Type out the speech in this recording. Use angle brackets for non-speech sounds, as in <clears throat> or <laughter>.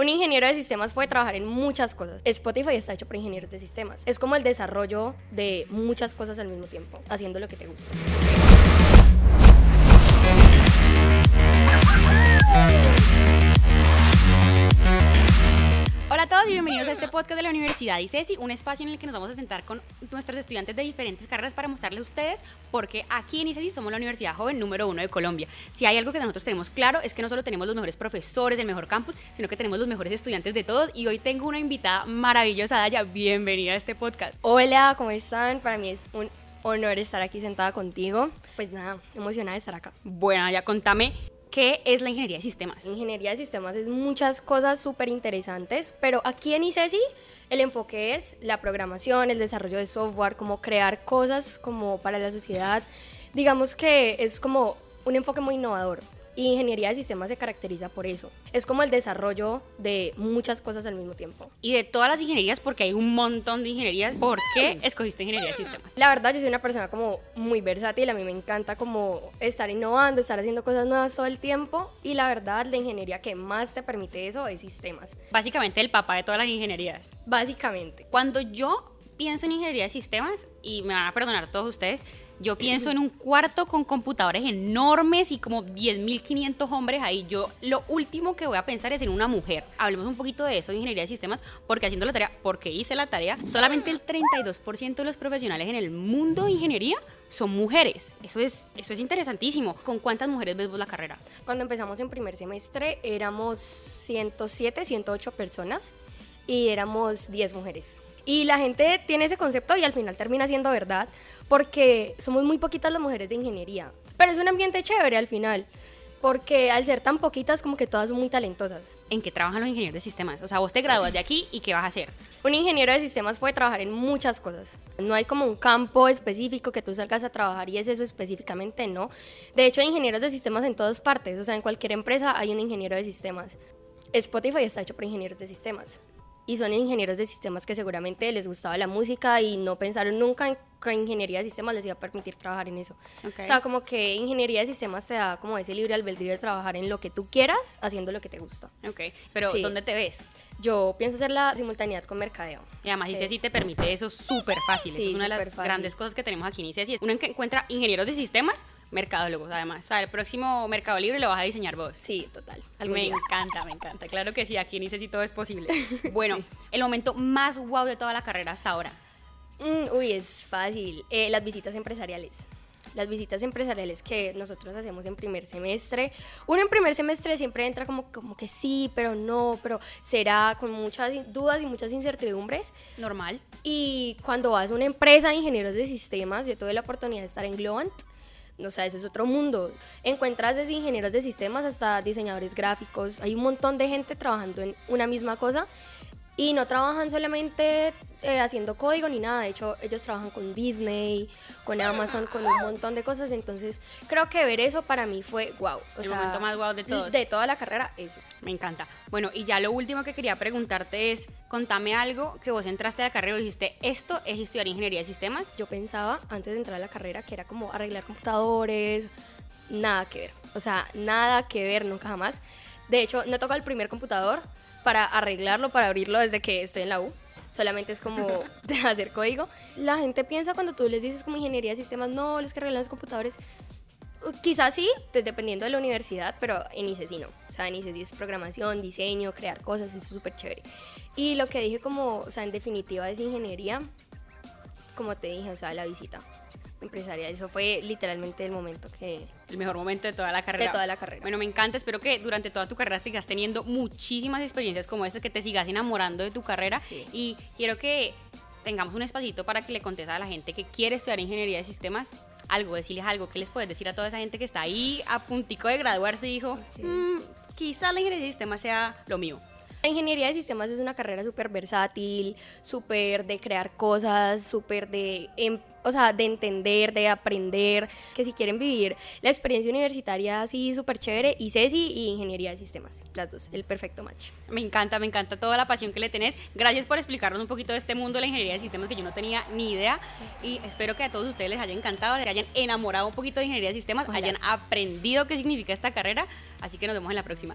Un ingeniero de sistemas puede trabajar en muchas cosas. Spotify está hecho por ingenieros de sistemas. Es como el desarrollo de muchas cosas al mismo tiempo, haciendo lo que te gusta. De la Universidad ICESI, un espacio en el que nos vamos a sentar con nuestros estudiantes de diferentes carreras para mostrarles a ustedes porque aquí en ICESI somos la universidad joven número uno de Colombia. Si hay algo que nosotros tenemos claro es que no solo tenemos los mejores profesores del mejor campus, sino que tenemos los mejores estudiantes de todos y hoy tengo una invitada maravillosa, Daya, bienvenida a este podcast. Hola, ¿cómo están? Para mí es un honor estar aquí sentada contigo. Pues nada, emocionada de estar acá. Bueno, Daya, contame ¿Qué es la ingeniería de sistemas? Ingeniería de sistemas es muchas cosas súper interesantes, pero aquí en ICESI el enfoque es la programación, el desarrollo de software, como crear cosas como para la sociedad. Digamos que es como un enfoque muy innovador. Y ingeniería de sistemas se caracteriza por eso. Es como el desarrollo de muchas cosas al mismo tiempo. Y de todas las ingenierías, porque hay un montón de ingenierías, ¿por qué escogiste ingeniería de sistemas? La verdad, yo soy una persona como muy versátil, a mí me encanta como estar innovando, estar haciendo cosas nuevas todo el tiempo. Y la verdad, la ingeniería que más te permite eso es sistemas. Básicamente el papá de todas las ingenierías. Básicamente. Cuando yo pienso en ingeniería de sistemas, y me van a perdonar todos ustedes, yo <clears throat> pienso en un cuarto con computadores enormes y como 10.500 hombres ahí. Yo lo último que voy a pensar es en una mujer. Hablemos un poquito de eso, de ingeniería de sistemas, porque haciendo la tarea, porque hice la tarea, solamente el 32% de los profesionales en el mundo de ingeniería son mujeres. Eso es, eso es interesantísimo. ¿Con cuántas mujeres ves vos la carrera? Cuando empezamos en primer semestre éramos 107, 108 personas y éramos 10 mujeres. Y la gente tiene ese concepto y al final termina siendo verdad porque somos muy poquitas las mujeres de ingeniería. Pero es un ambiente chévere al final. Porque al ser tan poquitas, como que todas son muy talentosas. ¿En qué trabajan los ingenieros de sistemas? O sea, vos te gradúas de aquí y ¿qué vas a hacer? Un ingeniero de sistemas puede trabajar en muchas cosas. No hay como un campo específico que tú salgas a trabajar y es eso específicamente, no. De hecho, hay ingenieros de sistemas en todas partes. O sea, en cualquier empresa hay un ingeniero de sistemas. Spotify está hecho por ingenieros de sistemas y son ingenieros de sistemas que seguramente les gustaba la música y no pensaron nunca en que ingeniería de sistemas les iba a permitir trabajar en eso. O sea, como que ingeniería de sistemas te da como ese libre albedrío de trabajar en lo que tú quieras, haciendo lo que te gusta. Ok, pero ¿dónde te ves? Yo pienso hacer la simultaneidad con mercadeo. Y además ICESI te permite eso súper fácil. es una de las grandes cosas que tenemos aquí en ICESI. Uno encuentra ingenieros de sistemas mercadólogos, además. O sea, el próximo Mercado Libre lo vas a diseñar vos. Sí, total. Me encanta, me encanta. Claro que sí, aquí todo es posible. <laughs> Bueno, el momento más guau de toda la carrera hasta ahora. Mm, uy, es fácil. Eh, las visitas empresariales. Las visitas empresariales que nosotros hacemos en primer semestre. Uno en primer semestre siempre entra como, como que sí, pero no, pero será con muchas dudas y muchas incertidumbres. Normal. Y cuando vas a una empresa de ingenieros de sistemas, yo tuve la oportunidad de estar en Globant, o sea, eso es otro mundo. Encuentras desde ingenieros de sistemas hasta diseñadores gráficos. Hay un montón de gente trabajando en una misma cosa y no trabajan solamente eh, haciendo código ni nada. De hecho, ellos trabajan con Disney, con Amazon, con un montón de cosas. Entonces, creo que ver eso para mí fue wow. El momento más wow de todo. De toda la carrera, eso. Me encanta. Bueno, y ya lo último que quería preguntarte es, contame algo que vos entraste a la carrera y dijiste, esto es estudiar ingeniería de sistemas. Yo pensaba, antes de entrar a la carrera, que era como arreglar computadores, nada que ver. O sea, nada que ver, nunca jamás. De hecho, no toca el primer computador para arreglarlo, para abrirlo desde que estoy en la U. Solamente es como <laughs> de hacer código. La gente piensa cuando tú les dices como ingeniería de sistemas, no, los que arreglan los computadores. Quizás sí, dependiendo de la universidad, pero en ICESI no. O sea, en ICESI es programación, diseño, crear cosas, es súper chévere. Y lo que dije como, o sea, en definitiva es ingeniería, como te dije, o sea, la visita empresarial. Eso fue literalmente el momento que... El mejor momento de toda la carrera. De toda la carrera. Bueno, me encanta. Espero que durante toda tu carrera sigas teniendo muchísimas experiencias como esta, que te sigas enamorando de tu carrera. Y quiero que tengamos un espacito para que le contes a la gente que quiere estudiar ingeniería de sistemas algo, decirles algo. ¿Qué les puedes decir a toda esa gente que está ahí a puntico de graduarse y dijo, mm, quizá la ingeniería de sistemas sea lo mío? La ingeniería de sistemas es una carrera súper versátil, súper de crear cosas, súper de, em, o sea, de entender, de aprender, que si quieren vivir la experiencia universitaria así súper chévere, y CESI y ingeniería de sistemas, las dos, el perfecto match. Me encanta, me encanta toda la pasión que le tenés. Gracias por explicarnos un poquito de este mundo de la ingeniería de sistemas que yo no tenía ni idea y espero que a todos ustedes les haya encantado, les hayan enamorado un poquito de ingeniería de sistemas, hayan aprendido qué significa esta carrera, así que nos vemos en la próxima.